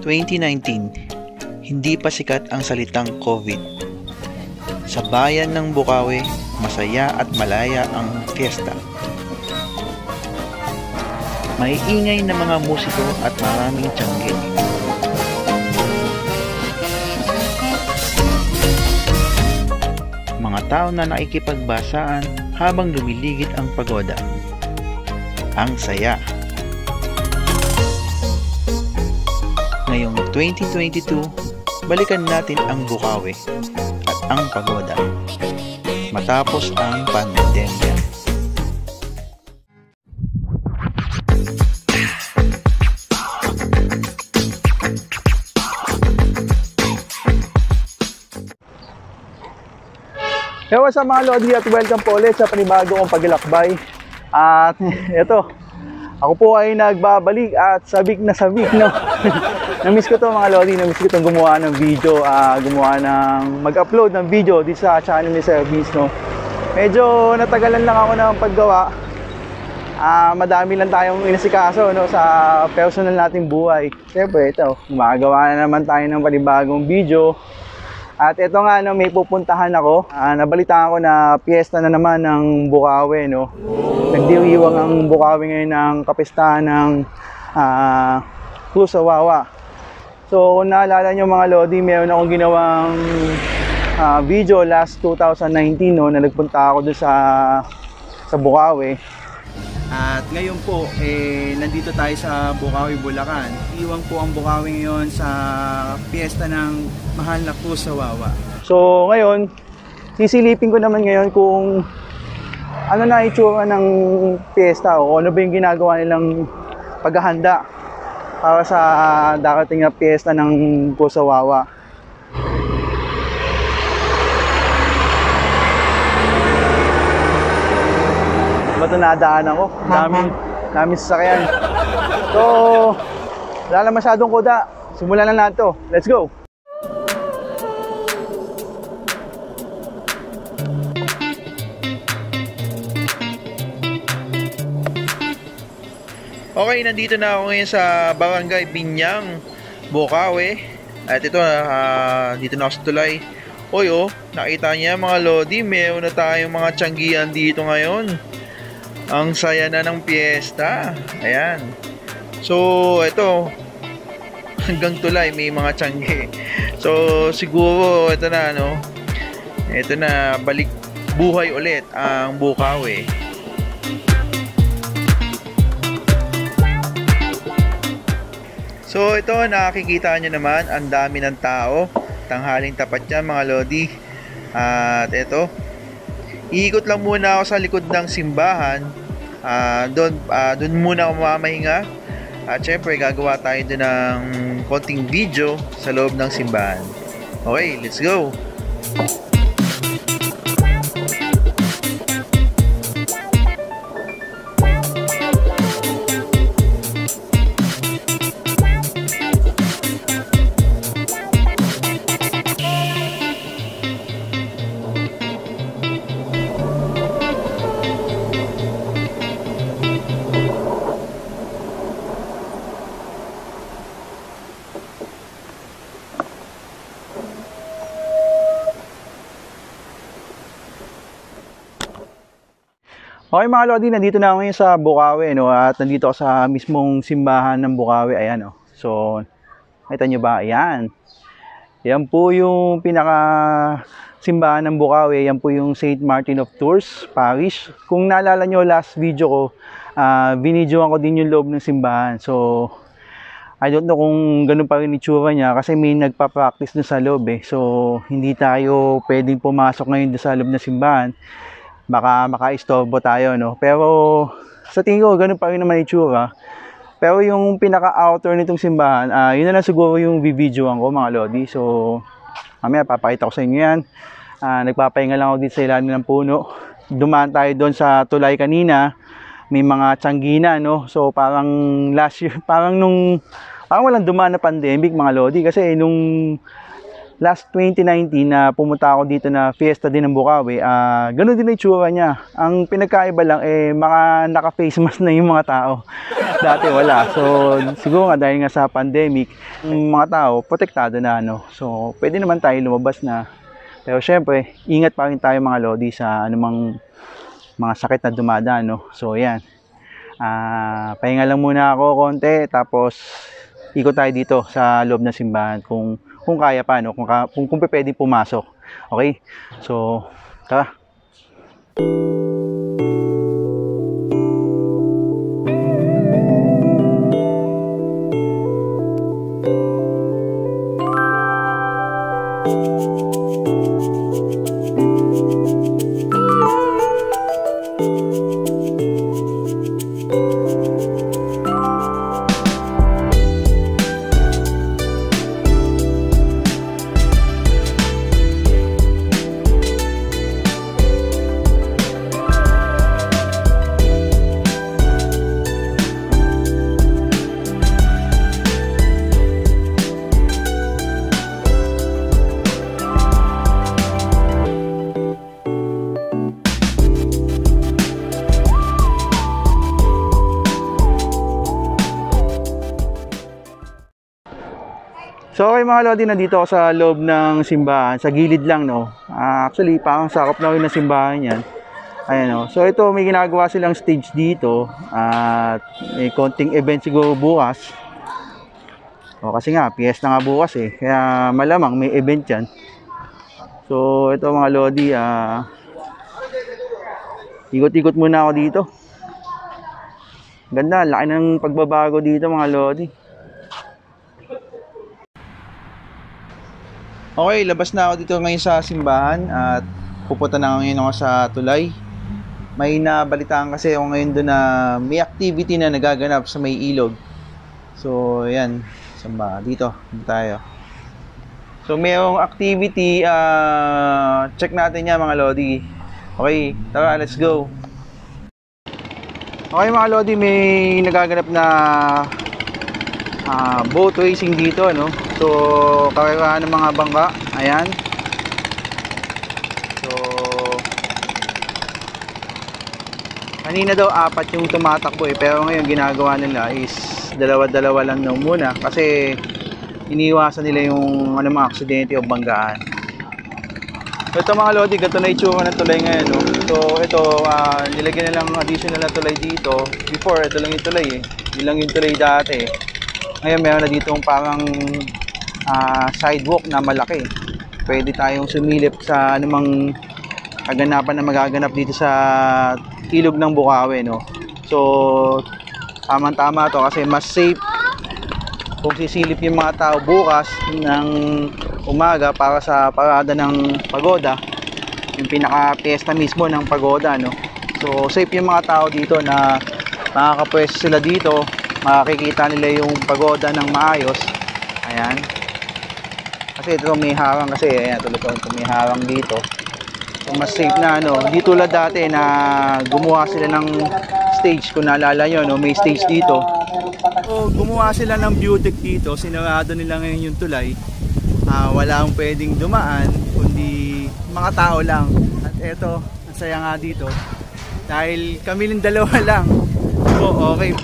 2019, hindi pa sikat ang salitang COVID. Sa bayan ng Bukawi, masaya at malaya ang fiesta. May ingay na mga musiko at maraming tiyangge. Mga tao na nakikipagbasaan habang lumiligid ang pagoda. Ang saya. 2022, balikan natin ang Bukawi at ang pagoda matapos ang pandemya. What's up mga Lodi at welcome po ulit sa panibago kong paglalakbay. At ito, ako po ay nagbabalik at sabik na sabik, no? namiss ko to mga Lodi, namiss ko itong gumawa ng video, ah, gumawa ng, mag-upload ng video dito sa channel ni Sir Vince, no? Medyo natagalan lang ako ng paggawa. Ah, madami lang tayong inasikaso no sa personal nating buhay. Siyempre, ito, gumagawa na naman tayo ng panibagong video. At ito nga, no, may pupuntahan ako. Ah, nabalitaan ko na piyesta na naman ng Bukawi, no. Nagdiriwang ang Bukawi ngayon ng kapistahan ng ah, Cruz Awawa. So, kung naalala nyo mga Lodi, meron akong ginawang ah, video last 2019, no, na nagpunta ako doon sa, sa Bukawi. At ngayon po, eh, nandito tayo sa Bukawi, Bulacan. Iwan po ang Bukawi ngayon sa piyesta ng Mahal na Cruz sa Wawa. So ngayon, sisilipin ko naman ngayon kung ano na itsura ng piyesta o ano ba yung ginagawa nilang paghahanda para sa darating na piyesta ng Cruz sa Wawa. Ba't nadaan ako? Daming, daming sasakyan. So, wala na masyadong kuda. Simulan na natin to. Let's go! Okay, nandito na ako ngayon sa Barangay Binyang, Bukawi. At ito, ah, dito na ako sa tulay. Oy, oh, nakita niya mga Lodi, meron na tayong mga tiyanggihan dito ngayon. Ang saya na ng piyesta. Ayan. So, ito, hanggang tulay may mga tiyanggi. So, siguro, ito na, ano, ito na, balik buhay ulit ang Bukawi. So ito nakikita nyo naman ang dami ng tao tanghaling tapat yan mga lodi at ito iikot lang muna ako sa likod ng simbahan. Ah, doon ah, doon muna ako mamahinga. At syempre gagawa tayo doon ng konting video sa loob ng simbahan. Okay let's go Okay mga Lodi, nandito na ako ngayon sa Bukawi, no? At nandito ako sa mismong simbahan ng Bukawi. Ayan, oh. So, nakita nyo ba? Ayan. Yan po yung pinaka simbahan ng Bukawi. Yan po yung St. Martin of Tours Parish. Kung naalala nyo last video ko, uh, binidyoan ko din yung loob ng simbahan. So, I don't know kung ganun pa rin itsura niya kasi may nagpa-practice dun sa loob eh. So, hindi tayo pwedeng pumasok ngayon dun sa loob ng simbahan baka maka-istorbo tayo, no? Pero sa tingin ko, ganun pa rin naman itsura. Pero yung pinaka-outer nitong simbahan, ah yun na lang siguro yung bibidyoan ko, mga Lodi. So, mamaya papakita ko sa inyo yan. Ah, nagpapahinga lang ako dito sa ilalim ng puno. Dumaan tayo doon sa tulay kanina. May mga tsanggina, no? So, parang last year, parang nung, parang walang dumaan na pandemic, mga Lodi. Kasi nung last 2019 na pumunta ako dito na fiesta din ng Bukawi, ah ganun din ang itsura niya. Ang pinagkaiba lang, eh, mga naka-face mask na yung mga tao. Dati wala. So, siguro nga dahil nga sa pandemic, yung mga tao, protektado na, ano. So, pwede naman tayo lumabas na. Pero syempre, ingat pa rin tayo mga lodi sa anumang mga sakit na dumadaan, no. So, yan. Ah, pahinga lang muna ako konti tapos ikot tayo dito sa loob ng simbahan kung kung kaya pa no, kung kung, kung pwedeng pumasok. Okay? So, tara. So okay mga Lodi, nandito ako sa loob ng simbahan, sa gilid lang no. Ah, actually, parang sakop na rin ng simbahan yan. Ayan no. So ito, may ginagawa silang stage dito at may konting event siguro bukas. O kasi nga, PS na nga bukas eh. Kaya malamang may event yan. So ito mga Lodi, ah, ikot-ikot muna ako dito. Ganda, laki ng pagbabago dito mga Lodi. Okay, labas na ako dito ngayon sa simbahan at pupunta na ngayon ako sa tulay. May nabalitaan kasi ako ngayon doon na may activity na nagaganap sa may ilog. So, yan. Saan ba? Dito. Dito tayo. So, mayroong activity. ah, check natin yan mga Lodi. Okay, tara, let's go. Okay mga Lodi, may nagaganap na ah, boat racing dito, ano? So, kakaibahan ng mga bangka. Ayan. So, kanina daw apat yung tumatakbo eh. Pero ngayon ginagawa nila is dalawa-dalawa lang daw muna. Kasi iniiwasan nila yung ano, mga aksidente o banggaan. Ito mga Lodi, ganito na itsura ng tulay ngayon. No? So ito, ah, nilagyan na additional na tulay dito. Before, ito lang yung tulay eh. Yun lang yung tulay dati. Ngayon meron na dito parang ah, sidewalk na malaki. Pwede tayong sumilip sa anumang kaganapan na magaganap dito sa ilog ng Bukawi. No? So, tamang-tama to kasi mas safe kung sisilip yung mga tao bukas ng umaga para sa parada ng pagoda yung pinaka piyesta mismo ng pagoda no so safe yung mga tao dito na makakapwesto sila dito makikita nila yung pagoda ng maayos ayan kasi ito may harang kasi ayan tulad ito may harang dito so mas safe na ano hindi tulad dati na gumawa sila ng stage kung naalala nyo no may stage dito So, gumawa sila ng beauty dito, sinarado nila ngayon yung tulay. Ah, wala akong pwedeng dumaan, kundi mga tao lang. At eto, ang saya nga dito. Dahil kami lang dalawa lang. So, okay.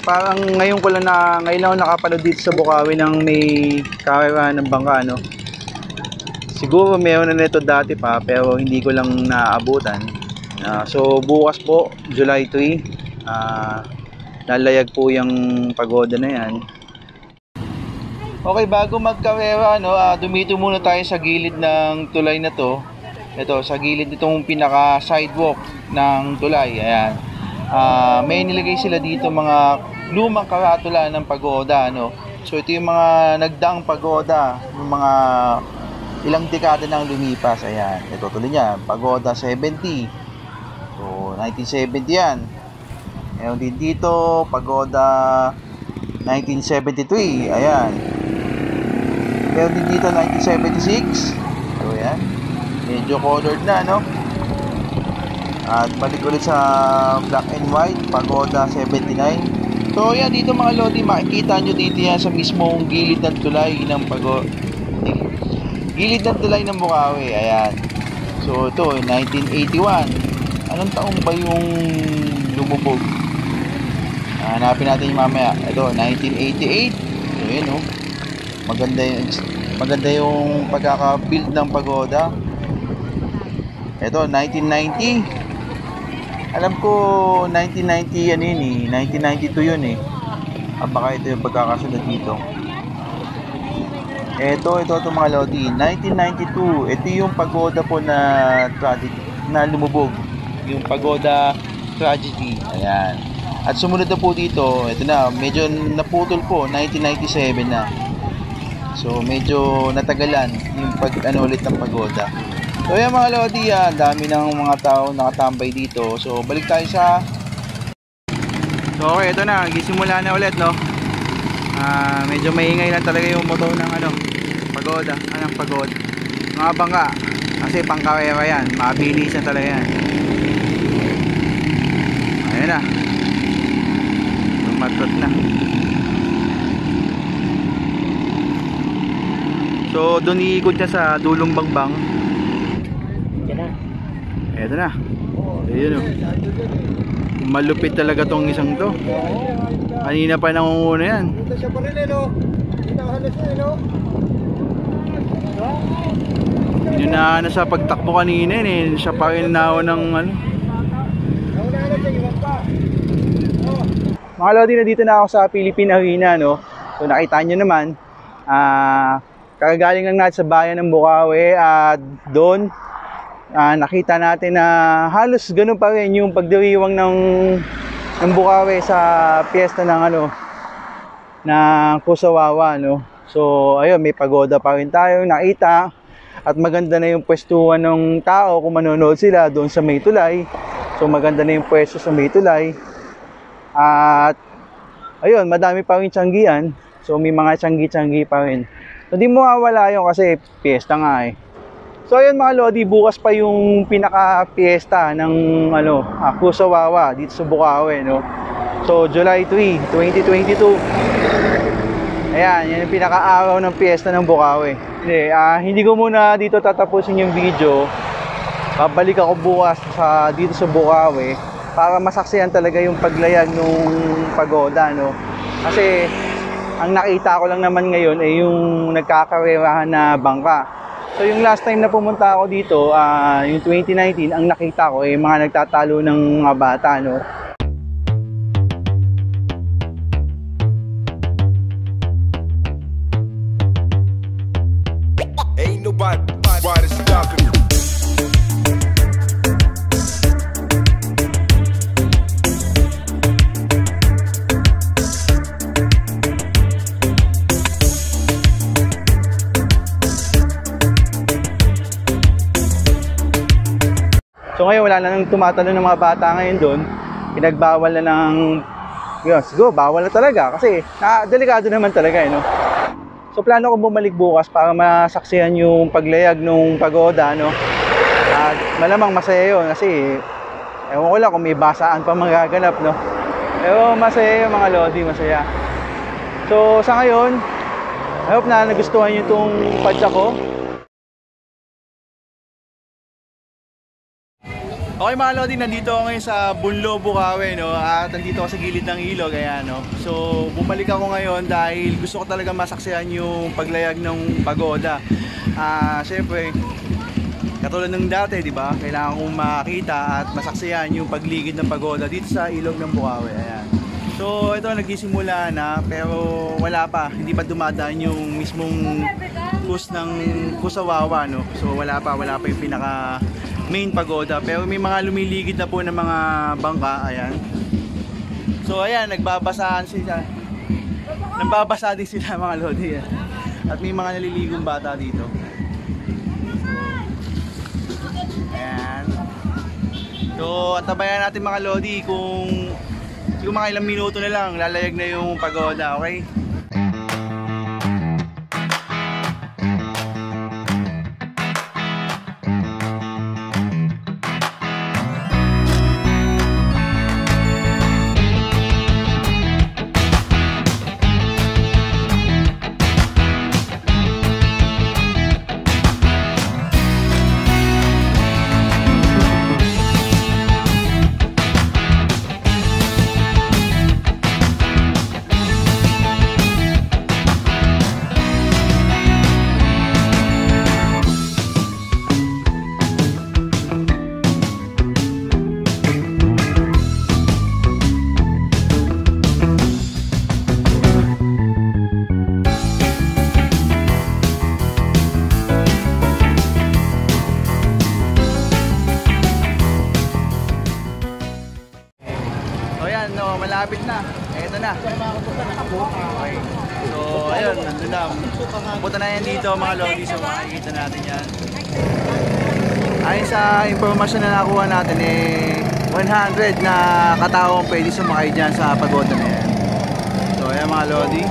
Parang ngayon ko lang na ngayon ako nakapanood dito sa Bukawi ng may karawan ng bangka no. Siguro meron na nito dati pa pero hindi ko lang naaabutan. Ah, so bukas po, July 3, ah lalayag po yung pagoda na yan. Okay, bago magkarera, no, ah, dumito muna tayo sa gilid ng tulay na to. Ito, sa gilid nitong pinaka sidewalk ng tulay. Ayan. Ah, may nilagay sila dito mga lumang karatula ng pagoda, no. So ito yung mga nagdaang pagoda, yung mga ilang dekada nang lumipas. Ayan. Ito tuloy niya, pagoda 70. So 1970 yan. Meron din dito, pagoda 1973. Ayan. Meron din dito 1976. So, ayan. Medyo colored na, no? At balik ulit sa black and white, Pagoda 79. So yan dito mga Lodi, makikita nyo dito yan sa mismong gilid ng tulay ng Pagoda. Gilid ng tulay ng Bukawi, ayan. So ito, 1981. Anong taong ba yung lumubog? Hanapin natin yung mamaya. Ito, 1988. So yun oh. Maganda yung, maganda yung pagkaka-build ng pagoda. Ito, 1990. Alam ko 1990 yan yun eh. 1992 yun eh. Ah, baka ito yung pagkakasunod dito. Ito, ito, ito mga Lodi. 1992. Ito yung pagoda po na tragedy na lumubog. Yung pagoda tragedy. Ayan. At sumunod na po dito, ito na, medyo naputol po, 1997 na. So, medyo natagalan yung pag ano ulit ng pagoda. So, yan mga Lodi, ah, dami ng mga tao nakatambay dito. So, balik tayo sa... So, okay, ito na, gisimula na ulit, no? Ah, medyo maingay lang talaga yung motor ng ano, pagoda, anong pagoda. Mga bangka, kasi pangkarera yan, mabilis na talaga yan. Ayan na. Tumatot na. So, doon iikot niya sa dulong bangbang. Eto na. Ayun o. Malupit talaga tong isang to. Kanina pa nangunguna yan. Ito siya pa rin eh, no? Ito halos na eh, no? Yun na, sa pagtakbo kanina yun eh. Siya pa rin nawa ng ano. Pa. Mga Lodi, na dito na ako sa Philippine Arena, no? So nakita nyo naman, ah, kagagaling lang natin sa bayan ng Bukawi at doon, ah, nakita natin na halos ganun pa rin yung pagdiriwang ng, ng Bukawi sa piyesta ng ano, ng Kusawawa, no? So, ayun, may pagoda pa rin tayo nakita at maganda na yung pwestuhan ng tao kung manonood sila doon sa May Tulay. So, maganda na yung pwesto sa May Tulay. At ayun, madami pa rin tiyanggian. So may mga tiyanggi-tiyanggi pa rin. So di mo mawala yun kasi piyesta nga eh. So ayun mga Lodi, bukas pa yung pinaka-piyesta ng ano, ah, Kusawawa dito sa Bukawi, no. So July 3, 2022. Ayan, yan yung pinaka-araw ng piyesta ng Bukawi. Hindi, ah, hindi ko muna dito tatapusin yung video. Babalik ako bukas sa dito sa Bukawi para masaksihan talaga yung paglayag nung pagoda, no? Kasi ang nakita ko lang naman ngayon ay yung nagkakarerahan na bangka. So yung last time na pumunta ako dito, ah, yung 2019, ang nakita ko ay mga nagtatalo ng mga bata, no? Na nang tumatalo ng mga bata ngayon doon. Pinagbawal na ng yun, siguro bawal na talaga kasi na, delikado naman talaga eh, no? So plano ko bumalik bukas para masaksihan yung paglayag nung pagoda, no? At malamang masaya yun kasi ewan ko lang kung may basaan pa magaganap, no? Pero masaya yung mga lodi, masaya. So sa ngayon, I hope na nagustuhan nyo itong padya ko. Okay mga Lodi, nandito ako ngayon sa Bunlo, Bukawi, no? At nandito ako sa gilid ng ilog, ayan, no? So, bumalik ako ngayon dahil gusto ko talaga masaksihan yung paglayag ng pagoda. Ah, syempre, katulad ng dati, di ba? Kailangan kong makita at masaksihan yung pagligid ng pagoda dito sa ilog ng Bukawi, ayan. So, ito nagsisimula na pero wala pa, hindi pa dumadaan yung mismong kus ng Kusawawa, no? So, wala pa, wala pa yung pinaka main pagoda pero may mga lumiligid na po ng mga bangka ayan. So ayan nagbabasaan sila. Nagbabasa din sila mga lodi eh. at may mga naliligong bata dito. Ayan. So antabayan natin mga lodi kung yung mga ilang minuto na lang lalayag na yung pagoda okay impormasyon na nakuha natin, eh, 100 na katao ang pwede sumakay dyan sa pagoda na yan. So, ayan mga Lodi.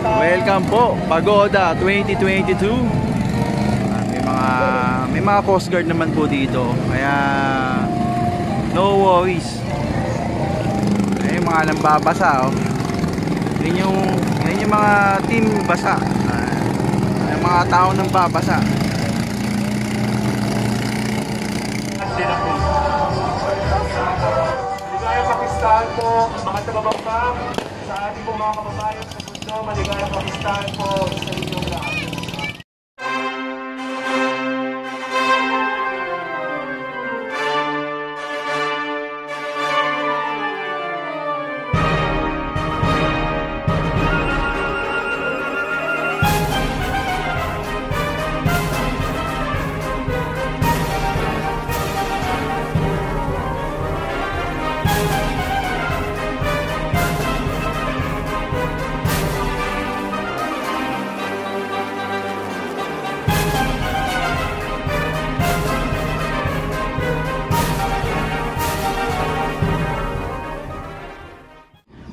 Welcome po, Pagoda 2022. Ah, may mga may mga coast guard naman po dito. Kaya no worries. Ay mga nambabasa oh. Yan yung yan yung mga team basa. Ah, yung mga tao nang babasa. Po, mga tababangkang sa ating po mga kababayan sa mundo. Maligayang Pakistan po sa inyong lahat.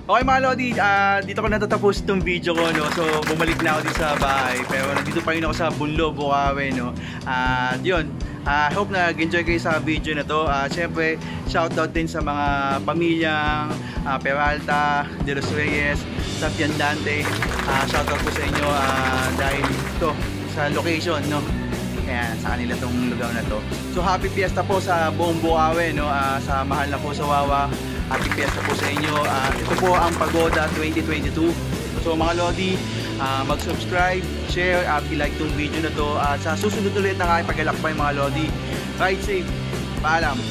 Okay mga Lodi, ah, dito ko natatapos itong video ko, no? So, bumalik na ako dito sa bahay. Pero nandito pa rin ako sa Bunlo, Bukawe, no? At yun, ah, hope na enjoy kayo sa video na to. At syempre, shoutout din sa mga pamilyang ah, Peralta, De Los Reyes, Sapian Dante. Ah, shoutout po sa inyo ah, dahil to sa location, no? Kaya sa kanila tong lugar na to. So happy fiesta po sa buong Bukawe, no? Ah, sa mahal na po sa Wawa. Happy fiesta po sa inyo. Ah, ito po ang Pagoda 2022. So mga Lodi, ah, mag-subscribe, share, at i-like tong video na to. At sa susunod ulit ng aking paglalakbay mga Lodi. Ride safe. Paalam.